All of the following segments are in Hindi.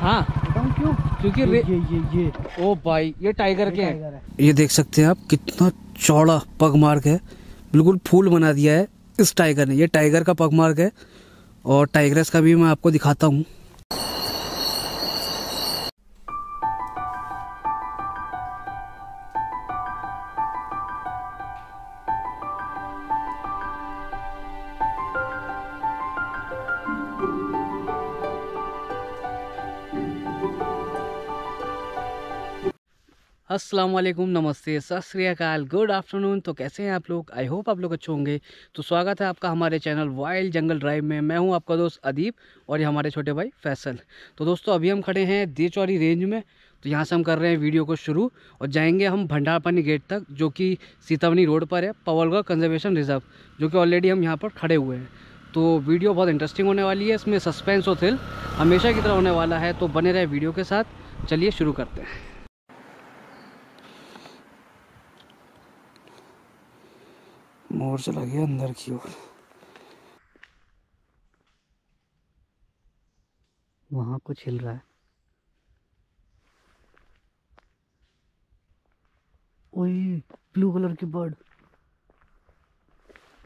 हाँ। क्यों? क्योंकि ये ये ये ये। ओ भाई ये टाइगर के हैं? ये देख सकते हैं आप कितना चौड़ा पग मार्ग है। बिल्कुल फूल बना दिया है इस टाइगर ने। ये टाइगर का पग मार्ग है और टाइगरस का भी मैं आपको दिखाता हूँ। वालेकुम, नमस्ते, सत गुड आफ्टरनून। तो कैसे हैं आप लोग? आई होप आप लोग अच्छे होंगे। तो स्वागत है आपका हमारे चैनल वाइल्ड जंगल ड्राइव में। मैं हूँ आपका दोस्त अदीप और ये हमारे छोटे भाई फैसल। तो दोस्तों, अभी हम खड़े हैं देचौरी रेंज में। तो यहाँ से हम कर रहे हैं वीडियो को शुरू और जाएँगे हम भंडारपानी गेट तक, जो कि सीतावनी रोड पर है, पवलगढ़ कंजर्वेशन रिज़र्व, जो कि ऑलरेडी हम यहाँ पर खड़े हुए हैं। तो वीडियो बहुत इंटरेस्टिंग होने वाली है, इसमें सस्पेंस और थ्रिल हमेशा की तरह होने वाला है। तो बने रहे वीडियो के साथ। चलिए शुरू करते हैं। मोर चला गया अंदर की ओर। वहाँ कुछ हिल रहा है। ओए ब्लू कलर की बर्ड।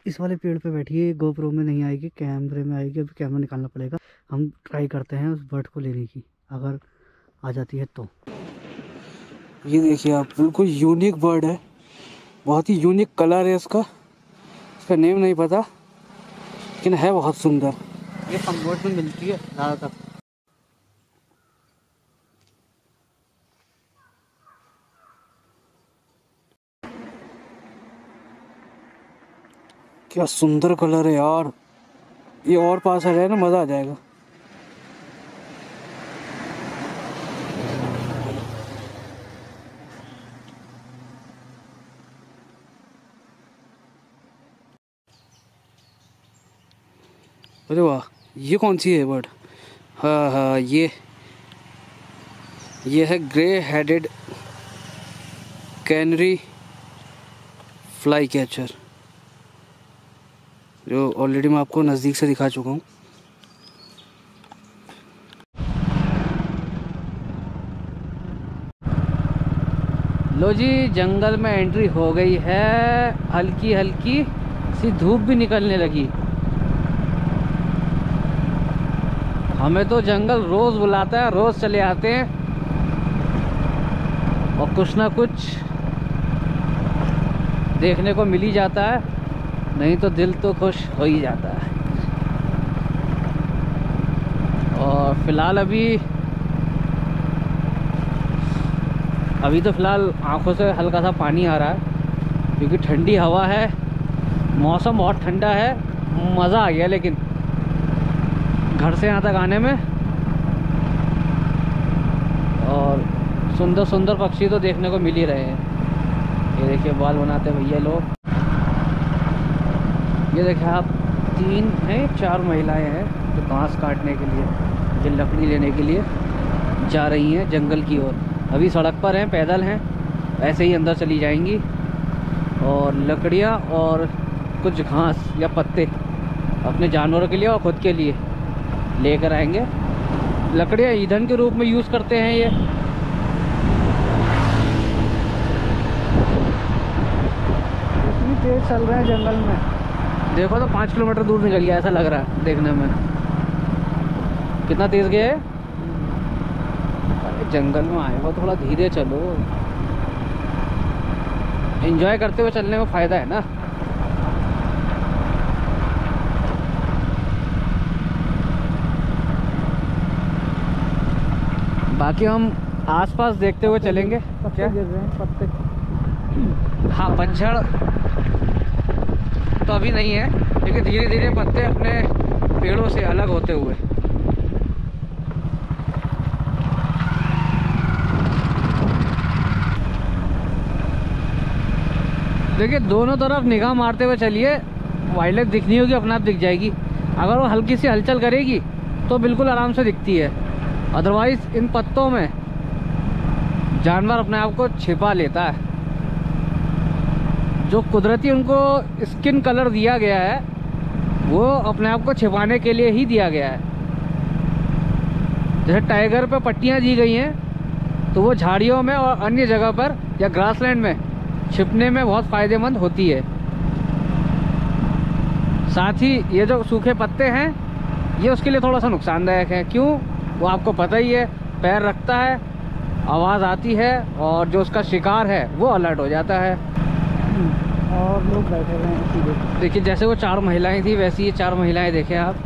इस वाले पेड़ पे बैठी है गोप्रो में नहीं आएगी कैमरे में आएगी अभी कैमरा निकालना पड़ेगा। हम ट्राई करते हैं उस बर्ड को लेने की अगर आ जाती है तो। ये देखिए आप बिल्कुल यूनिक बर्ड है बहुत ही यूनिक कलर है इसका। इसका नेम नहीं पता लेकिन है बहुत सुंदर। ये पंगोट में मिलती है ज़्यादातर। क्या सुंदर कलर है यार। ये और पास आ जाए ना मज़ा आ जाएगा। अरे वाह, ये कौन सी है बर्ड? हाँ हाँ ये ये है grey headed canary fly catcher. जो ऑलरेडी मैं आपको नज़दीक से दिखा चुका हूँ। लो जी, जंगल में एंट्री हो गई है। हल्की हल्की सी धूप भी निकलने लगी। हमें तो जंगल रोज़ बुलाता है, रोज़ चले आते हैं। और कुछ ना कुछ देखने को मिल ही जाता है, नहीं तो दिल तो खुश हो ही जाता है। और फ़िलहाल अभी अभी तो फ़िलहाल आँखों से हल्का सा पानी आ रहा है, क्योंकि ठंडी हवा है, मौसम बहुत ठंडा है, मज़ा आ गया लेकिन। घर से यहाँ तक आने में। और सुंदर सुंदर पक्षी तो देखने को मिल ही रहे हैं। ये देखिए, बाल बनाते भैया लोग। ये देखिए, आप तीन हैं, चार महिलाएँ हैं जो घास काटने के लिए, जो लकड़ी लेने के लिए जा रही हैं जंगल की ओर। अभी सड़क पर हैं, पैदल हैं ऐसे ही अंदर चली जाएँगी। और लकड़ियाँ और कुछ घास या पत्ते अपने जानवरों के लिए और ख़ुद के लिए। लेकर आएँगे। लकड़ियाँ ईंधन के रूप में यूज़ करते हैं ये। इतनी तेज चल रहे हैं जंगल में। देखो तो पाँच किलोमीटर दूर निकल गया ऐसा लग रहा है देखने में। कितना तेज़ गया है? अरे जंगल में आए हो थोड़ा धीरे चलो। एंजॉय करते हुए चलने में फ़ायदा है ना। बाकी हम आसपास देखते हुए चलेंगे। पत्ते गिर रहे हैं पत्ते। हाँ पतझड़ तो अभी नहीं है लेकिन धीरे धीरे पत्ते अपने पेड़ों से अलग होते हुए। देखिए दोनों तरफ़ निगाह मारते हुए चलिए वाइल्ड लाइफ दिखनी होगी अपने आप दिख जाएगी। अगर वो हल्की सी हलचल करेगी तो बिल्कुल आराम से दिखती है। अदरवाइज़ इन पत्तों में जानवर अपने आप को छिपा लेता है। जो कुदरती उनको स्किन कलर दिया गया है, वो अपने आप को छिपाने के लिए ही दिया गया है। जैसे टाइगर पे पट्टियाँ दी गई हैं तो वो झाड़ियों में और अन्य जगह पर या ग्रासलैंड में छिपने में बहुत फ़ायदेमंद होती है। साथ ही ये जो सूखे पत्ते हैं, ये उसके लिए थोड़ा सा नुकसानदायक है। क्यों? वो आपको पता ही है पैर रखता है आवाज़ आती है और जो उसका शिकार है वो अलर्ट हो जाता है। और लोग बैठे हुए हैं देखिए जैसे वो चार महिलाएँ थी वैसी ये चार महिलाएँ देखें आप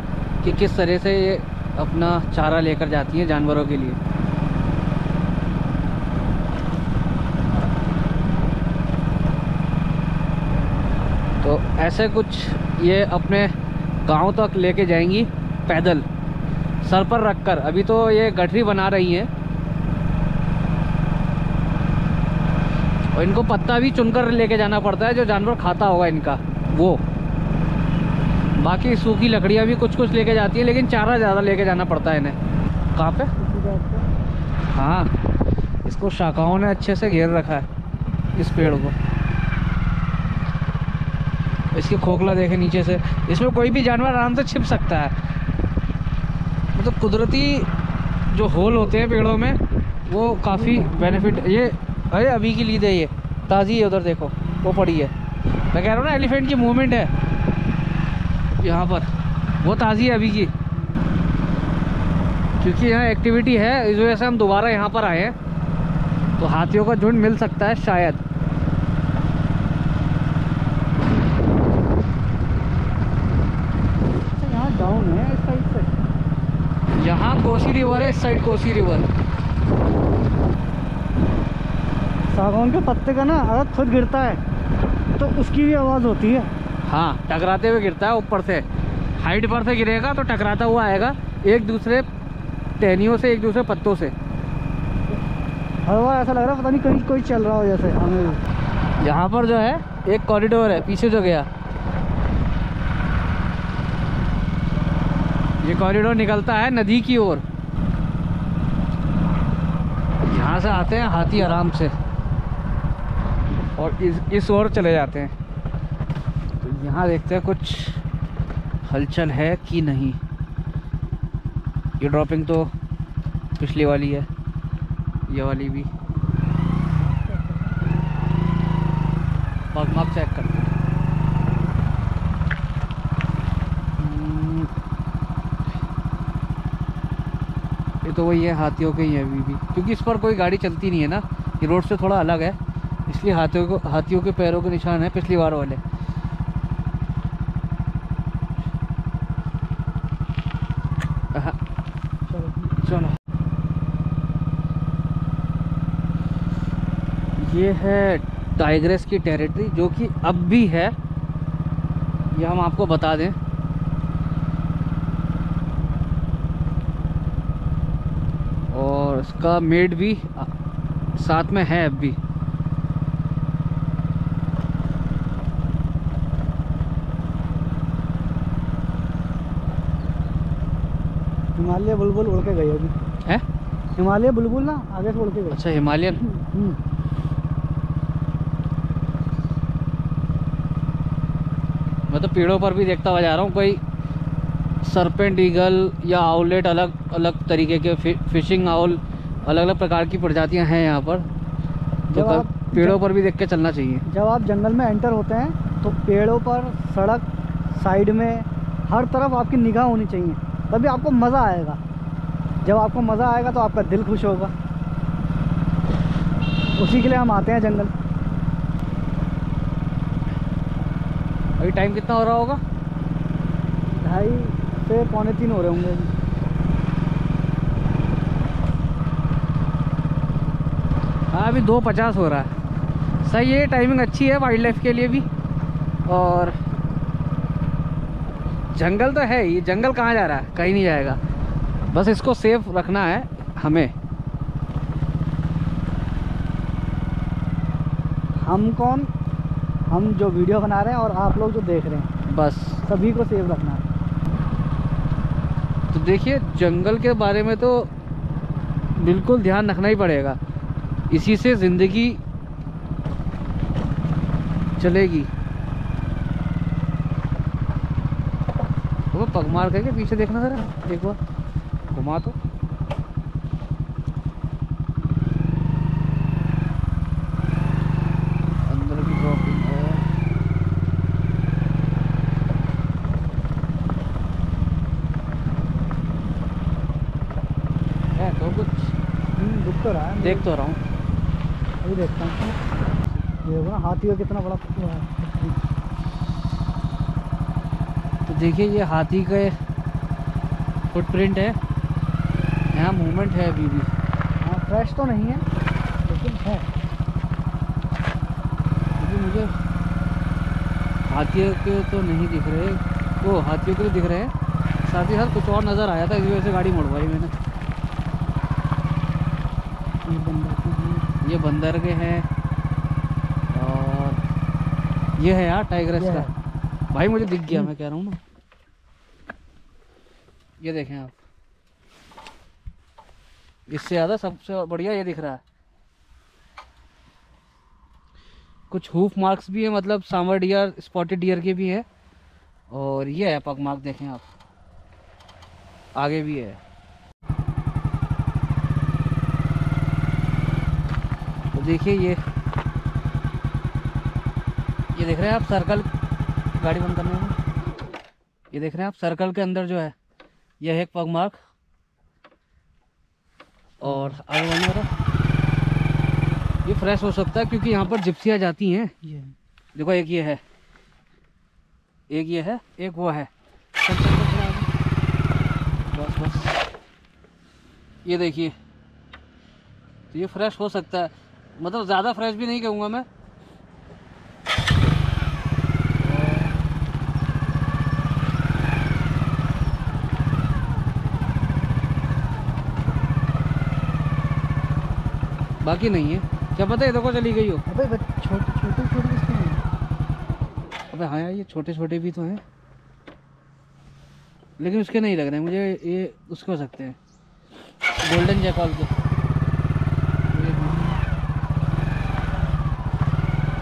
कि किस तरह से ये अपना चारा लेकर जाती हैं जानवरों के लिए। तो ऐसे कुछ ये अपने गाँव तक लेके जाएँगी पैदल। सर पर रखकर। अभी तो ये गठरी बना रही हैं। और इनको पत्ता भी चुनकर लेके जाना पड़ता है, जो जानवर खाता होगा इनका। वो। बाकी सूखी लकड़ियाँ भी कुछ कुछ लेके जाती हैं, लेकिन चारा ज़्यादा लेके जाना पड़ता है इन्हें। कहाँ पे? हाँ। इसको शाखाओं ने अच्छे से घेर रखा है, इस पेड़ को। इसकी खोखला देखे नीचे से। इसमें कोई भी जानवर आराम से छिप सकता है। मतलब कुदरती जो होल होते हैं पेड़ों में, वो काफ़ी बेनिफिट ये, अरे अभी की लीद है ये। ताज़ी है, उधर देखो, वो पड़ी है। मैं कह रहा हूँ ना एलिफेंट की मूवमेंट है। यहाँ पर, वो ताज़ी है अभी की। क्योंकि यहाँ एक्टिविटी है, इस वजह से हम दोबारा यहाँ पर आए हैं। तो हाथियों का झुंड मिल सकता है, शायद अच्छा यहाँ डाउन है इस साइड से यहाँ कोसी रिवर है इस साइड कोसी रिवर। सागौन के पत्ते का ना अगर खुद गिरता है तो उसकी भी आवाज़ होती है। हाँ टकराते हुए गिरता है ऊपर से। हाइट पर से गिरेगा तो टकराता हुआ आएगा एक दूसरे टहनियों से एक दूसरे पत्तों से। हर बार ऐसा लग रहा है पता नहीं कहीं कोई चल रहा हो जैसे। हमें यहाँ पर जो है एक कॉरिडोर है पीछे जो गया। कॉरिडोर निकलता है नदी की ओर। यहाँ से आते हैं हाथी आराम से। और इस इस ओर चले जाते हैं। तो यहाँ देखते हैं कुछ हलचल है कि नहीं। ये ड्रॉपिंग तो पिछली वाली है, ये वाली भी। मार्क चेक करते हैं। तो वही है, हाथियों के ही है अभी भी। क्योंकि इस पर कोई गाड़ी चलती नहीं है ना, ये रोड से थोड़ा अलग है, इसलिए हाथियों को, हाथियों के पैरों के निशान है, पिछली बार वाले। ये है टाइग्रेस की टेरिटरी, जो कि अब भी है। ये हम आपको बता दें। और इसका मेड भी साथ में है अब भी। हिमालय बुलबुल उड़ के गई अभी है? हिमालय बुलबुल ना आगे से उड़ के गई। अच्छा हिमालयन? हम्म, मैं तो पेड़ों पर भी देखता हुआ जा रहा हूँ कोई सरपेंट ईगल या आउलेट अलग अलग तरीके के फि, फिशिंग आउल अलग अलग प्रकार की प्रजातियाँ हैं यहाँ पर तो जब आप- पेड़ों पर भी देख के चलना चाहिए। जब आप जंगल में एंटर होते हैं तो पेड़ों पर सड़क साइड में हर तरफ़ आपकी निगाह होनी चाहिए। तभी आपको मज़ा आएगा। जब आपको मज़ा आएगा तो आपका दिल खुश होगा। उसी के लिए हम आते हैं जंगल। अभी टाइम कितना हो रहा होगा? ढाई से पौने तीन हो रहे होंगे। हाँ अभी दो पचास हो रहा है। सही है टाइमिंग अच्छी है वाइल्ड लाइफ के लिए भी। और जंगल तो है ही जंगल कहाँ जा रहा है? कहीं नहीं जाएगा। बस इसको सेफ़ रखना है हमें। हम कौन? हम जो वीडियो बना रहे हैं और आप लोग जो देख रहे हैं। बस। सभी को सेव रखना है। तो देखिए जंगल के बारे में तो बिल्कुल ध्यान रखना ही पड़ेगा। इसी से ज़िंदगी चलेगी। तो पग मार करके पीछे देखना ज़रा, एक बार। घुमा तो। तो कुछ। हम्म, तो देख तो रहा हूँ। देखता हूँ। ये देखो ना हाथी का कितना बड़ा वो है। तो देखिए ये हाथी का फुटप्रिंट है। यहाँ मूवमेंट है अभी भी। हाँ फ्रेश तो नहीं है लेकिन है। क्योंकि मुझे हाथियों के तो नहीं दिख रहे। वो हाथियों के तो दिख रहे हैं। साथ ही साथ कुछ और नज़र आया था इसी वजह से गाड़ी मुड़वाई मैंने। ये ये बंदर के हैं। और ये है यार टाइगरस ये का। भाई मुझे दिख गया मैं कह रहा हूँ ना। ये देखें आप। इससे ज़्यादा सबसे बढ़िया ये दिख रहा है। कुछ हुफ मार्क्स भी है मतलब सांवर डियर स्पॉटेड डियर के भी है। और ये है पग मार्क देखें आप। आगे भी है। देखिए ये। ये देख रहे हैं आप सर्कल गाड़ी बंद करने में? ये देख रहे हैं आप सर्कल के अंदर जो है यह है एक पग मार्क। और आगे बढ़ने वाला। ये फ्रेश हो सकता है क्योंकि यहाँ पर जिप्सियाँ जाती हैं। ये। देखो एक ये है। एक ये है एक वो है। बस बस। ये देखिए। तो ये फ्रेश हो सकता है। मतलब ज़्यादा फ्रेश भी नहीं कहूँगा मैं। बाकी नहीं है। क्या पता है देखो चली गई हो? अबे छोटे छोटे छोटे किसके हैं? अबे हाँ यार ये छोटे छोटे भी तो हैं। लेकिन उसके नहीं लग रहे मुझे ये उसके हो सकते हैं। गोल्डन जैकॉल के ये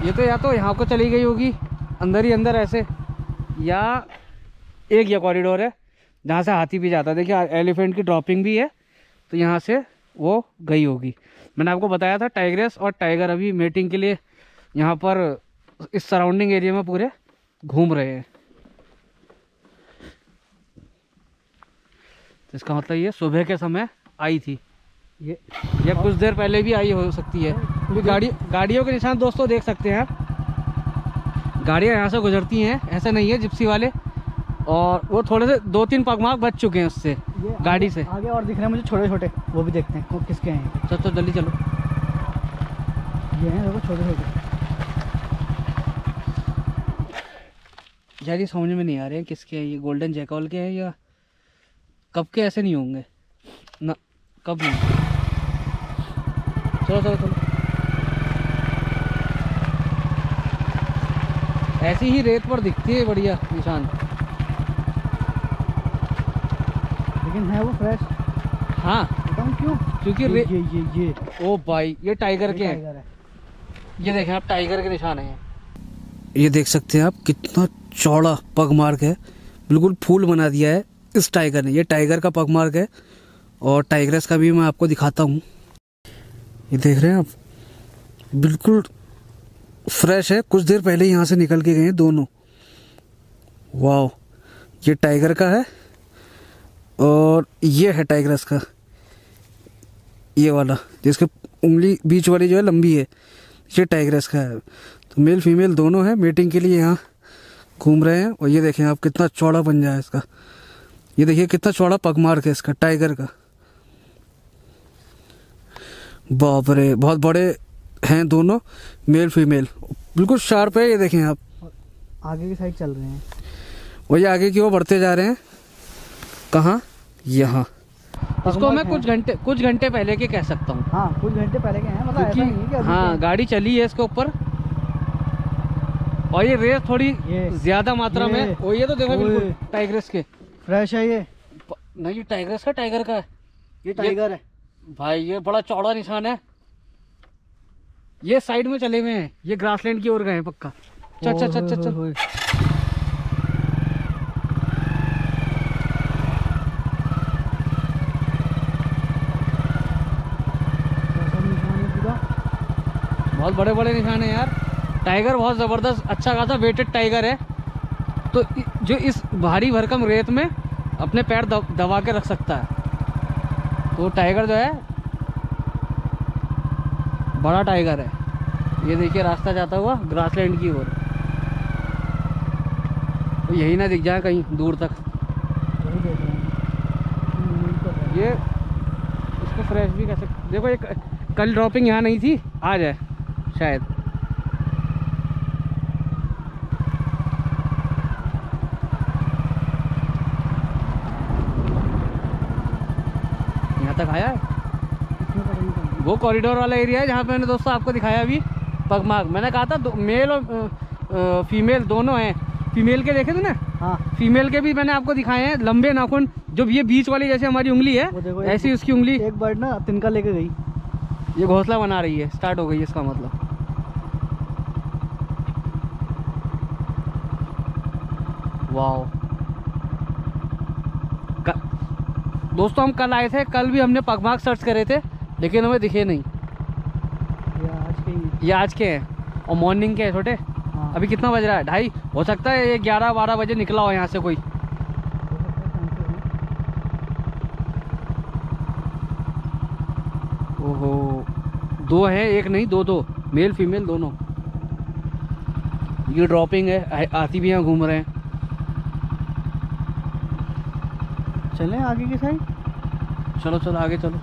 ये तो या तो यहाँ को चली गई होगी, अंदर ही अंदर ऐसे, या एक ये कॉरिडोर है, जहाँ से हाथी भी जाता है। देखिए एलिफेंट की ड्रॉपिंग भी है तो यहाँ से वो गई होगी। मैंने आपको बताया था टाइग्रेस और टाइगर अभी मेटिंग के लिए यहाँ पर इस सराउंडिंग एरिया में पूरे घूम रहे हैं। तो इसका मतलब ये सुबह के समय आई थी। ये या कुछ देर पहले भी आई हो सकती है। क्योंकि गाड़ी गाड़ियों के निशान दोस्तों देख सकते हैं आप। गाड़ियाँ यहाँ से गुजरती हैं ऐसा नहीं है जिप्सी वाले। और वो थोड़े से दो तीन पगमार्क बच चुके हैं उससे गाड़ी से। आगे और दिख रहे हैं मुझे छोटे छोटे वो भी देखते हैं वो किसके हैं चलो चलो जल्दी चलो। ये हैं देखो छोटे छोटे। यार ये समझ में नहीं आ रहे हैं किसके हैं ये गोल्डन जैकॉल के हैं या कब के ऐसे नहीं होंगे? ना कब नहीं चलो चलो चलो। ऐसी ही रेत पर दिखती है बढ़िया निशान। लेकिन है वो फ्रेश हाँ। बताऊँ क्यों? क्योंकि ये ये ये ये। ओ भाई ये टाइगर ये के हैं। है। ये देखें आप टाइगर के निशान हैं ये। देख सकते हैं आप कितना चौड़ा पग मार्ग है। बिल्कुल फूल बना दिया है इस टाइगर ने। ये टाइगर का पग मार्ग है और टाइगरस का भी मैं आपको दिखाता हूँ। ये देख रहे हैं आप? बिल्कुल फ्रेश है। कुछ देर पहले यहाँ से निकल के गए हैं दोनों। वाह ये टाइगर का है और ये है टाइगरस का। ये वाला, जिसके उंगली बीच वाली जो है लंबी है, ये टाइगरस का है। तो मेल फीमेल दोनों है मीटिंग के लिए यहाँ घूम रहे हैं। और ये देखें आप, कितना चौड़ा पंजा है इसका। ये देखिए, कितना चौड़ा पगमार्क है इसका टाइगर का। बाप रे बहुत बड़े हैं दोनों मेल फीमेल बिल्कुल शार्प है ये देखें आप। आगे की साइड चल रहे हैं। वही आगे की ओर बढ़ते जा रहे हैं। कहाँ? यहाँ। इसको मैं कुछ घंटे कुछ घंटे पहले के कह सकता हूँ। हाँ कुछ घंटे पहले के हैं मतलब ऐसा नहीं है कि हाँ गाड़ी चली है इसके ऊपर। और ये रेस थोड़ी ज़्यादा मात्रा में ओ ये तो देखो। बिल्कुल टाइगरस के। फ्रेश है ये। नहीं टाइगरस का टाइगर का है। ये टाइगर है। भाई ये बड़ा चौड़ा निशान है। ये साइड में चले हुए हैं। ये ग्रासलैंड की ओर गए हैं पक्का। चल चल चल चल चल? बहुत बड़े बड़े निशान है यार। टाइगर बहुत ज़बरदस्त अच्छा खासा वेटेड टाइगर है। तो जो इस भारी भरकम रेत में अपने पैर दबा के रख सकता है। तो टाइगर जो है, बड़ा टाइगर है। ये देखिए, रास्ता जाता हुआ ग्रासलैंड की ओर। तो यही ना दिख जाए कहीं दूर तक। ये, इसको फ्रेश भी कैसे देखो, एक, कल ड्रॉपिंग यहाँ नहीं थी, आज है, शायद। तक है। वो कॉरिडोर वाला एरिया है जहाँ पे मैंने दोस्तों आपको दिखाया अभी पगमाग। मैंने कहा था मेल और फीमेल दोनों हैं। फीमेल के देखे थे ना हाँ। फीमेल के भी मैंने आपको दिखाए हैं लंबे नाखून। जो ये बीच वाली जैसे हमारी उंगली है ऐसी उसकी उंगली एक बर्ड ना तिनका लेके गई। ये घोंसला बना रही है स्टार्ट हो गई है इसका मतलब। वाओ क- दोस्तों हम कल आए थे। कल भी हमने पगमाग सर्च करे थे लेकिन हमें दिखे नहीं। ये आज के ये आज के हैं और मॉर्निंग के हैं छोटे। हाँ। अभी कितना बज रहा है? ढाई? हो सकता है ये ग्यारह बारह बजे निकला हो यहाँ से कोई। ओहो दो हैं एक नहीं दो दो। मेल फीमेल दोनों। ये ड्रॉपिंग है आ- हाथी भी यहाँ घूम रहे हैं। चलें आगे की साइड चलो चलो आगे चलो।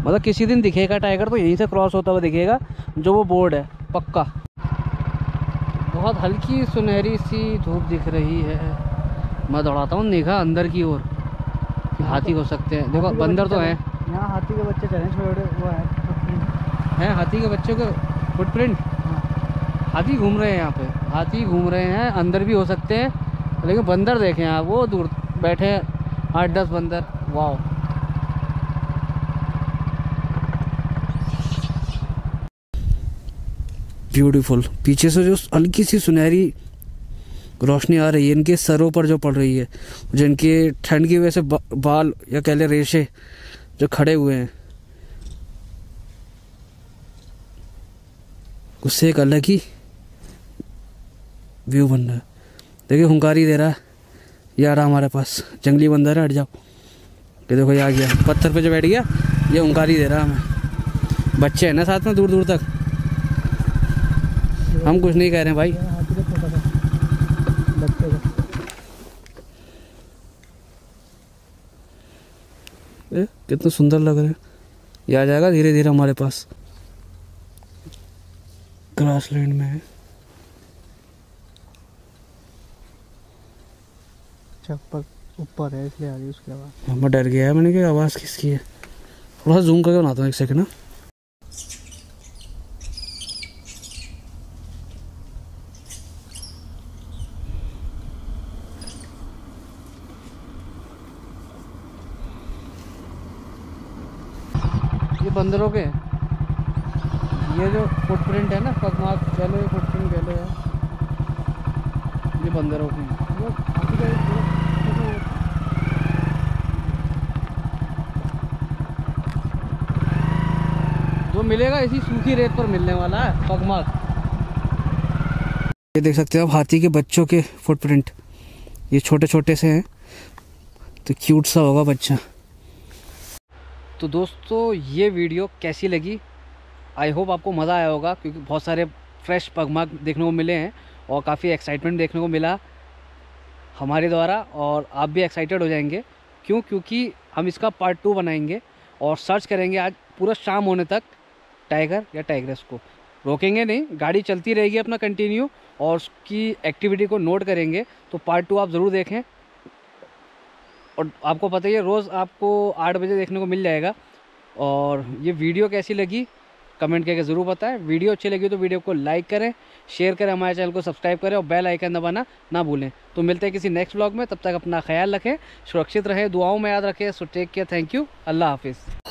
मतलब किसी दिन दिखेगा टाइगर तो यहीं से क्रॉस होता हुआ दिखेगा जो वो बोर्ड है पक्का। बहुत हल्की सुनहरी सी धूप दिख रही है। मैं दौड़ाता हूँ निगाह अंदर की ओर कि हाथी हो सकते हैं। देखो बंदर तो हैं। यहाँ हाथी के बच्चे चले छोटे वो है। हैं हाथी के बच्चों के फुटप्रिंट हाथी घूम रहे हैं यहाँ पे। हाथी घूम रहे हैं अंदर भी हो सकते हैं लेकिन बंदर देखें आप वो दूर बैठे आठ दस बंदर वाह ब्यूटीफुल पीछे से जो हल्की सी सुनहरी रोशनी आ रही है इनके सरों पर जो पड़ रही है जो इनके ठंड की वजह से बा, बाल या कह ले रेशे जो खड़े हुए हैं। उससे एक अलग ही व्यू बन रहा है। देखिए, हुंकारी दे रहा है। ये आ रहा हमारे पास जंगली बंदर है, हट जाओ। ये देखो, ये आ गया। पत्थर पे जो बैठ गया, ये हुंकारी दे रहा है हमें। बच्चे हैं ना साथ में दूर दूर तक? हम कुछ नहीं कह रहे भाई। कितने सुंदर लग रहे हैं। ये आ जाएगा धीरे धीरे हमारे पास। ग्रासलैंड में है। चप्पल ऊपर है इसलिए आ रही है उसके बाद। मैं डर गया है मैंने कहा आवाज़ किसकी है? थोड़ा सा जूम करके बनाता हूँ एक सेकंड ना ये बंदरों के? ये जो फुटप्रिंट है ना पगमार्क कह लो ये फुटप्रिंट कह लो यार ये बंदरों के हैं। वो हाथी का एक छोटा- जो मिलेगा इसी सूखी रेत पर मिलने वाला है पगमार्क ये देख सकते हो आप हाथी के बच्चों के फुटप्रिंट ये छोटे छोटे से हैं तो क्यूट सा होगा बच्चा। तो दोस्तों ये वीडियो कैसी लगी? आई होप आपको मज़ा आया होगा क्योंकि बहुत सारे फ्रेश पगमार्क देखने को मिले हैं और काफ़ी एक्साइटमेंट देखने को मिला हमारे द्वारा और आप भी एक्साइटेड हो जाएँगे। क्यों? क्योंकि हम इसका पार्ट टू बनाएँगे और सर्च करेंगे आज पूरा शाम होने तक। टाइगर या टाइग्रेस को। रोकेंगे नहीं, गाड़ी चलती रहेगी अपना कंटिन्यू और उसकी एक्टिविटी को नोट करेंगे तो पार्ट टू आप ज़रूर देखें। और आपको पता ही है, रोज़ आपको आठ बजे देखने को मिल जाएगा। और ये वीडियो कैसी लगी? कमेंट करके ज़रूर बताएँ। वीडियो अच्छी लगी तो वीडियो को लाइक करें शेयर करें, हमारे चैनल को सब्सक्राइब करें और बेल आइकन दबाना ना भूलें। तो मिलते हैं किसी नेक्स्ट ब्लॉग में, तब तक अपना ख्याल रखें, सुरक्षित रहें, दुआओं में याद रखें so take care thank you अल्लाह हाफिज़।